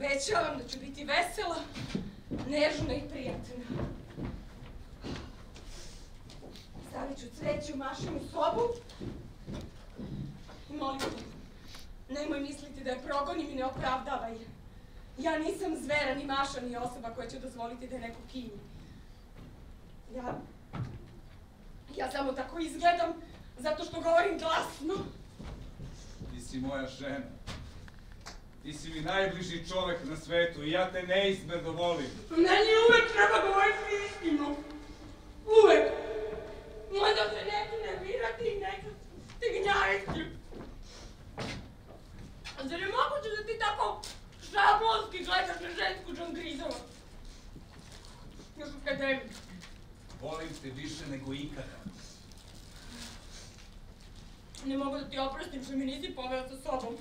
Obećavam da ću biti vesela, nežna i prijatna. Stavit ću cveće u mašinu sobu molim te, nemoj misliti da je progonim i ne opravdavaj. Ja nisam zvera, ni maša, ni osoba koja će dozvoliti da je neko kinji. Ja... Ja samo tako izgledam zato što govorim glasno. Ti si moja žena. Ti si mi najbliži čovek na svetu i ja te neizmerno volim. Meni uvek treba govoriti istinu. Uvek. Možda se neću nervirati i neću ti gnjaviti. A zar je moguće da ti tako šablonski gledaš na žensku džongrizova? Još u akademiji. Volim te više nego ikada. Ne mogu da ti oprostim što mi nisi poveo sa sobom.